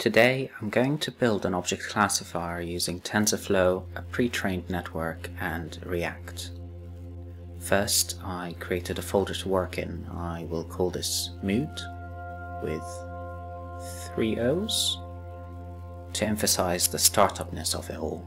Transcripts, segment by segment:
Today I'm going to build an object classifier using TensorFlow, a pre-trained network and React. First I created a folder to work in. I will call this mood with three O's to emphasize the startupness of it all.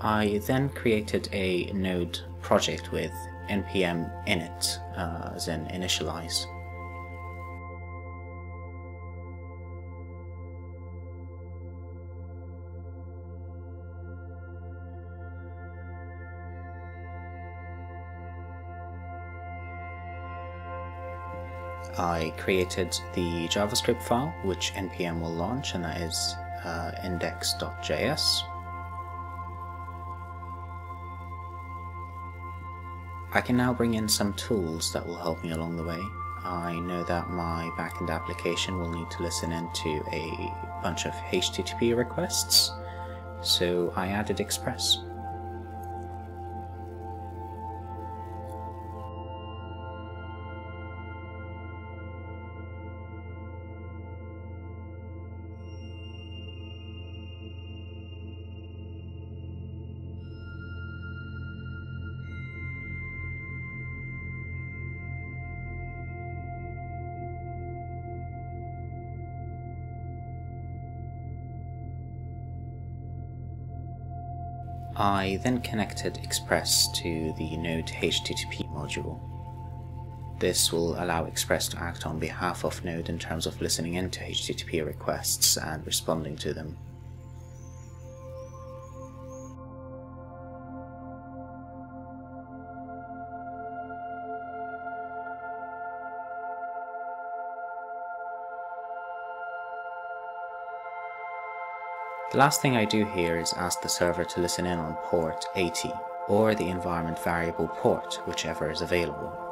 I then created a node project with npm init uh, as in initialize I created the JavaScript file which npm will launch and that is uh, index.js. I can now bring in some tools that will help me along the way. I know that my backend application will need to listen into a bunch of HTTP requests, so I added Express. I then connected Express to the Node HTTP module. This will allow Express to act on behalf of Node in terms of listening in to HTTP requests and responding to them. The last thing I do here is ask the server to listen in on port 80, or the environment variable port, whichever is available.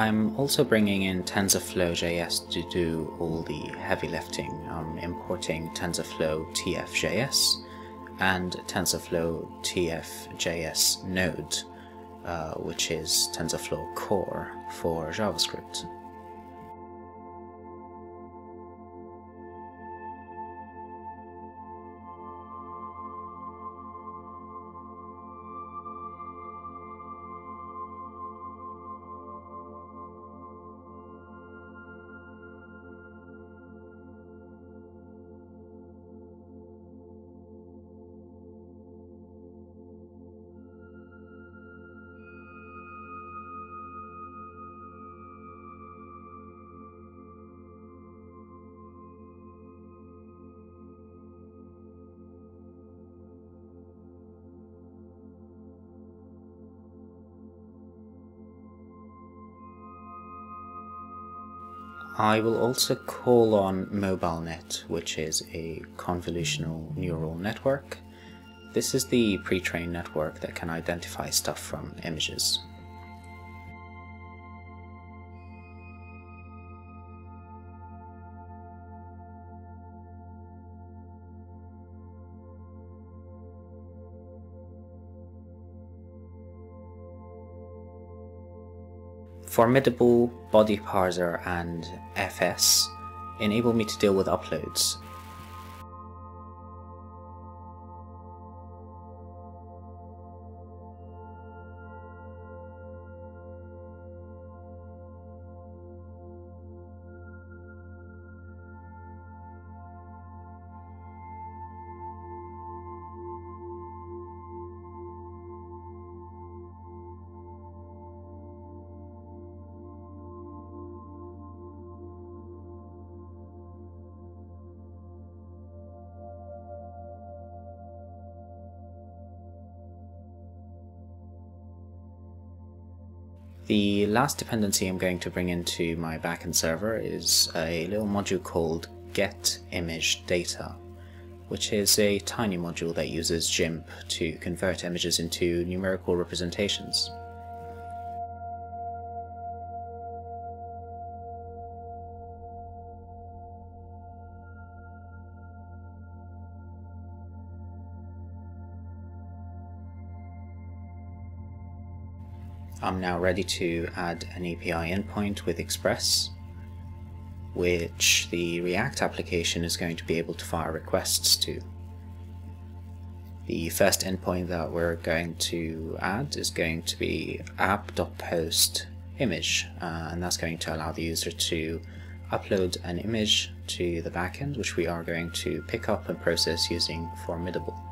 I'm also bringing in TensorFlow.js to do all the heavy lifting. I'm importing TensorFlow TF.js and TensorFlow TF.js node, uh, which is TensorFlow core for JavaScript. I will also call on MobileNet, which is a convolutional neural network. This is the pre-trained network that can identify stuff from images. Formidable, Body Parser and FS enable me to deal with uploads The last dependency I'm going to bring into my backend server is a little module called getImageData, which is a tiny module that uses GIMP to convert images into numerical representations. I'm now ready to add an API endpoint with Express, which the React application is going to be able to fire requests to. The first endpoint that we're going to add is going to be app.post image, uh, and that's going to allow the user to upload an image to the backend, which we are going to pick up and process using Formidable.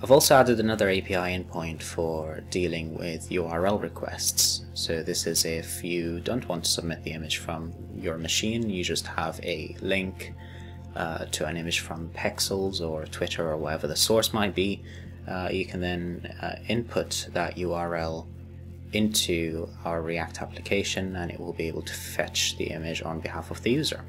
I've also added another API endpoint for dealing with URL requests. So this is if you don't want to submit the image from your machine, you just have a link uh, to an image from Pexels or Twitter or whatever the source might be. Uh, you can then uh, input that URL into our React application and it will be able to fetch the image on behalf of the user.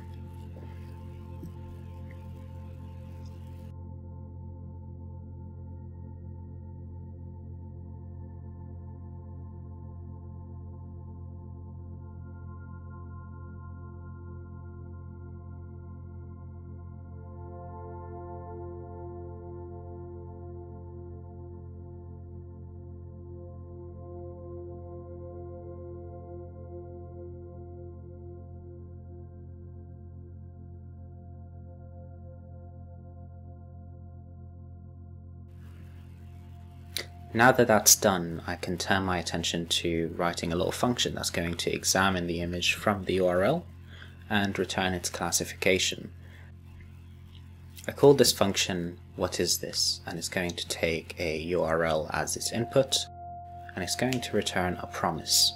Now that that's done, I can turn my attention to writing a little function that's going to examine the image from the URL and return its classification. I call this function what is this and it's going to take a URL as its input and it's going to return a promise.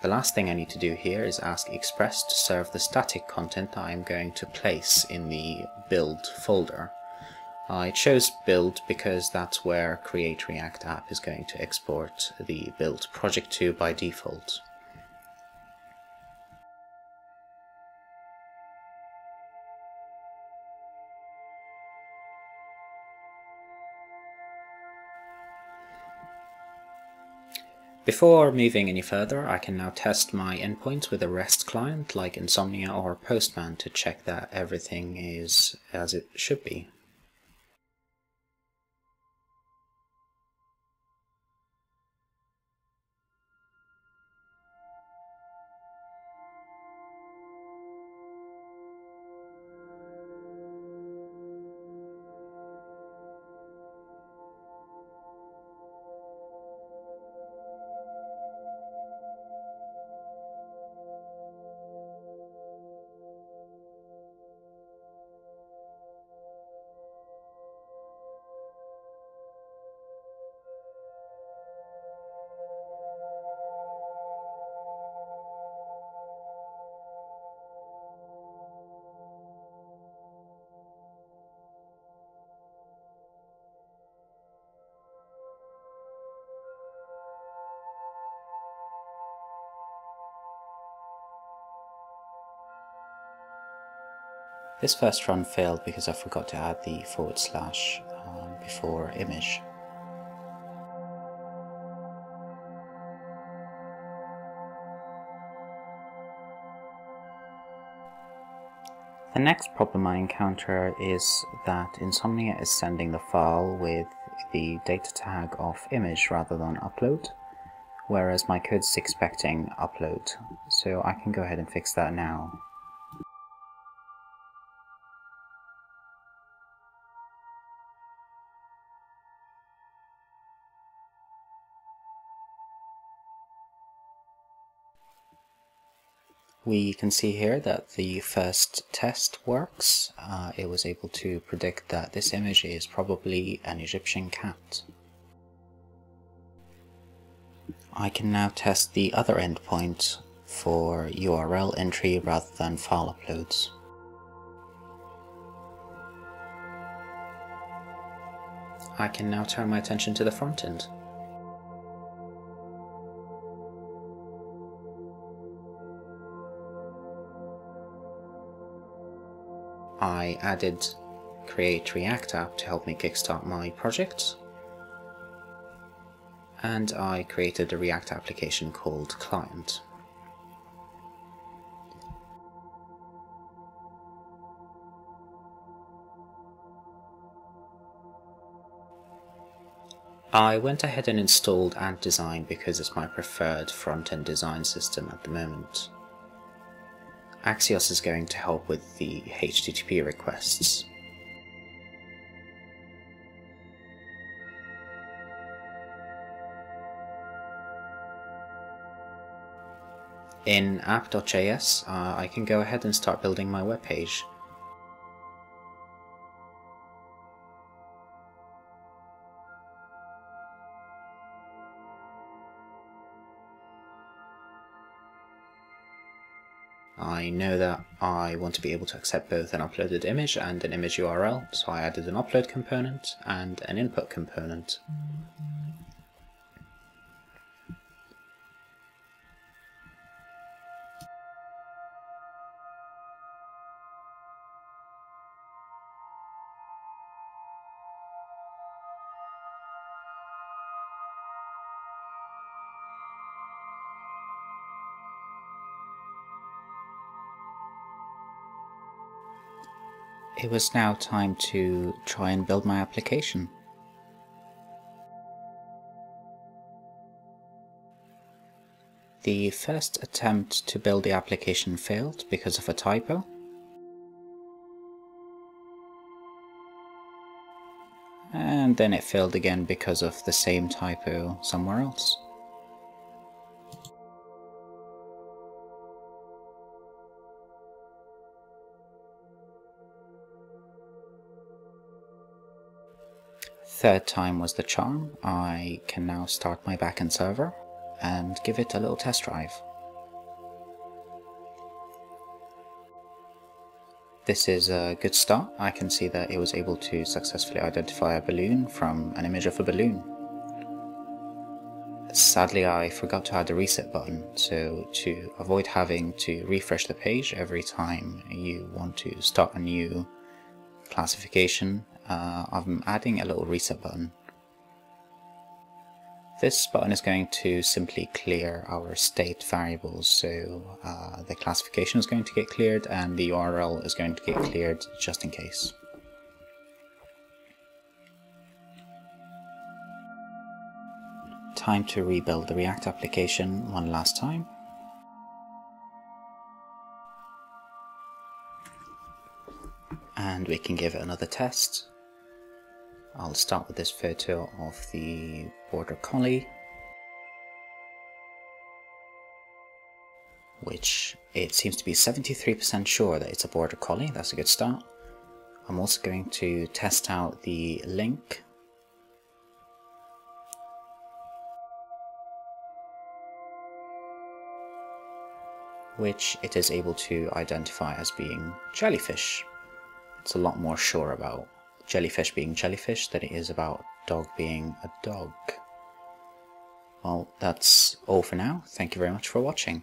The last thing I need to do here is ask Express to serve the static content that I'm going to place in the build folder. Uh, I chose build because that's where create react app is going to export the build project to by default. Before moving any further, I can now test my endpoints with a REST client like Insomnia or Postman to check that everything is as it should be. This first run failed because I forgot to add the forward slash um, before image. The next problem I encounter is that Insomnia is sending the file with the data tag of image rather than upload, whereas my code is expecting upload, so I can go ahead and fix that now. We can see here that the first test works. Uh, it was able to predict that this image is probably an Egyptian cat. I can now test the other endpoint for URL entry rather than file uploads. I can now turn my attention to the front end. I added create React app to help me kickstart my project. And I created a React application called client. I went ahead and installed Ant Design because it's my preferred front-end design system at the moment. Axios is going to help with the HTTP requests. In app.js, uh, I can go ahead and start building my web page. I want to be able to accept both an uploaded image and an image URL, so I added an upload component and an input component. Mm-hmm. It was now time to try and build my application. The first attempt to build the application failed because of a typo. And then it failed again because of the same typo somewhere else. Third time was the charm. I can now start my backend server and give it a little test drive. This is a good start. I can see that it was able to successfully identify a balloon from an image of a balloon. Sadly, I forgot to add the reset button, so to avoid having to refresh the page every time you want to start a new classification, uh, I'm adding a little reset button. This button is going to simply clear our state variables, so uh, the classification is going to get cleared and the URL is going to get cleared just in case. Time to rebuild the React application one last time. And we can give it another test. I'll start with this photo of the Border Collie. Which it seems to be 73% sure that it's a Border Collie, that's a good start. I'm also going to test out the link which it is able to identify as being jellyfish. It's a lot more sure about jellyfish being jellyfish than it is about dog being a dog. Well, that's all for now. Thank you very much for watching.